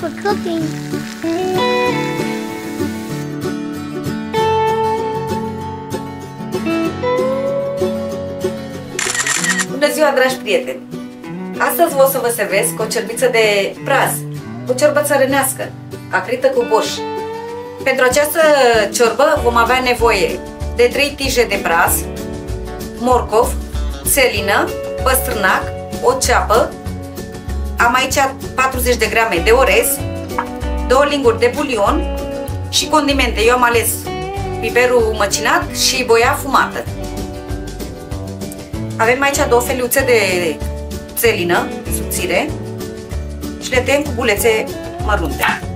for cooking. Bună ziua, dragi prieteni! Astăzi o să vă servesc o cerbiță de praz, o ciorbă țărănească, acrită cu borș. Pentru această ciorbă vom avea nevoie de 3 tije de praz, morcov, selină, păstrânac, o ceapă, am aici 40 de grame de orez, două linguri de bulion și condimente. Eu am ales piperul măcinat și boia fumată. Avem aici două feliuțe de țelină subțire și le tăiem cu bulețe mărunte.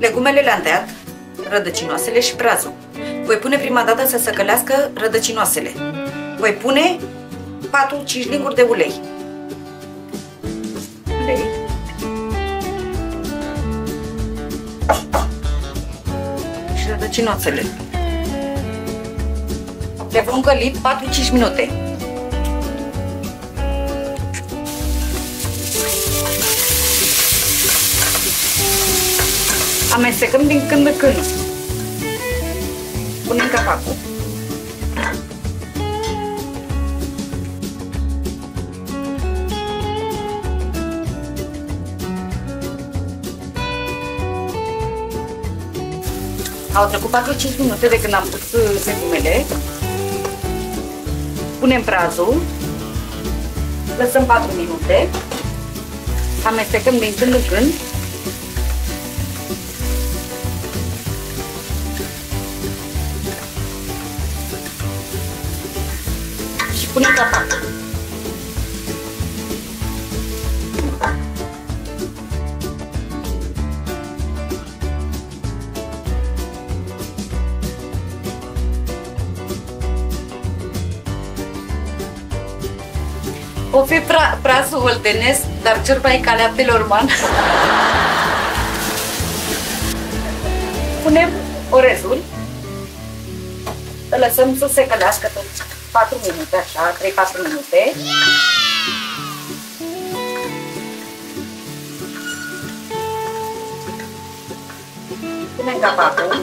Legumele le-am tăiat, rădăcinoasele și prazul. Voi pune prima dată să săcălească rădăcinoasele. Voi pune 4-5 linguri de ulei. Ulei. Și rădăcinoasele. Le vom găli 4-5 minute. Amestecăm din când în când. Punem capacul. Au trecut 4-5 minute de când am pus legumele. Punem prazul. Lăsăm 4 minute. Amestecăm din când în când. Punem capac. O fi pra, prasul oltenesc, dar ciorba e ca laptelor man. Punem orezul, îl lăsăm să se călească tot 4 minute, așa, 3-4 minute. Punem capacul.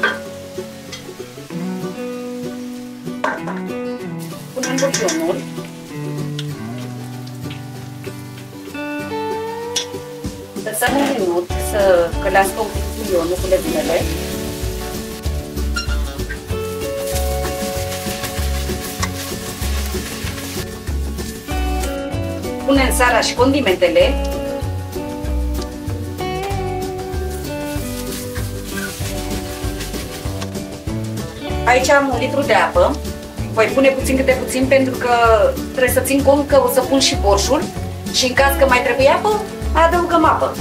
Punem bulionul. Lăsăm un minut să călească un pic bulionul cu legumele. Punem sarea și condimentele. Aici am un litru de apă. Voi pune puțin câte puțin pentru că trebuie să țin cont că o să pun și borșul și în caz că mai trebuie apă, mai adăugăm apă.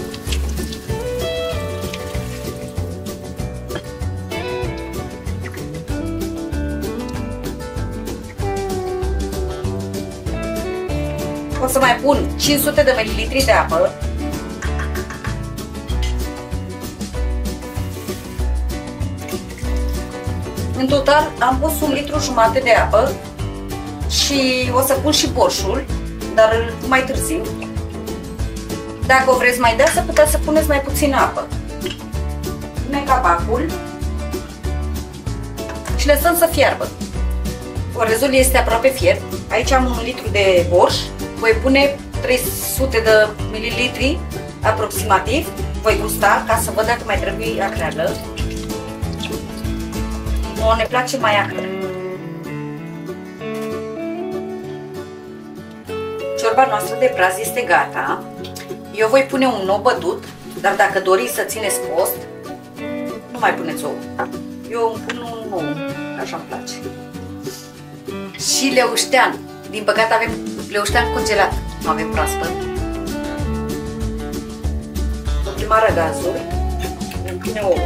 O să mai pun 500 de ml de apă. În total am pus un litru jumate de apă și o să pun și borșul, dar mai târziu. Dacă o vreți mai da, să puteți să puneți mai puțin apă. Punem capacul și lăsăm să fiarbă. Orezul este aproape fiert. Aici am un litru de borș voi pune 300 de mililitri aproximativ. Voi gusta ca să văd dacă mai trebuie acreală. O, ne place mai acră. Ciorba noastră de praz este gata. Eu voi pune un nou bătut, dar dacă doriți să țineți post, nu mai puneți ou. Eu îmi pun un ou, așa îmi place. Și leuștean. Din păcate avem leuștean congelat, nu avem proaspăt. Prima gazul, îmi pune ouul.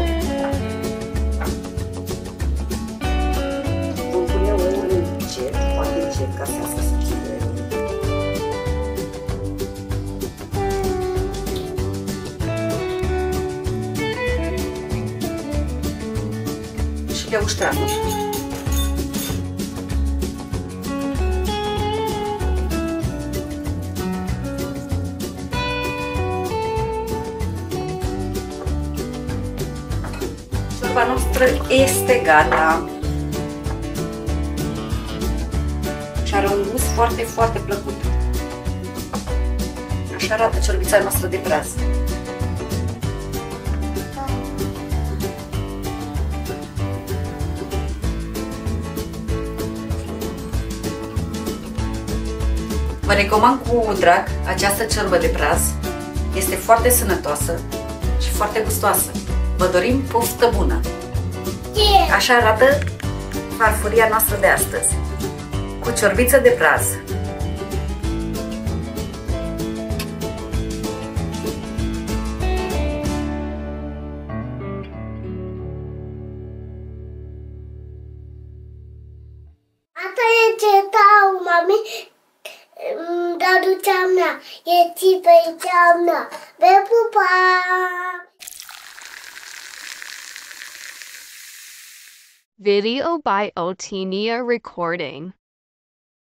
Vom pune ouul încet, foarte încet, ca să iasă subțire. Și leușteanul. Ciorba noastră este gata. Și are un gust foarte, foarte plăcut. Așa arată ciorbița noastră de praz. Vă recomand cu drag această ciorbă de praz. Este foarte sănătoasă și foarte gustoasă. Vă dorim poftă bună! Așa arată farfuria noastră de astăzi. Cu ciorbiță de praz. Asta e cetau, mami. Daducea mea. E țipăicea mea. Vă pupa! Video by Otinia Recording.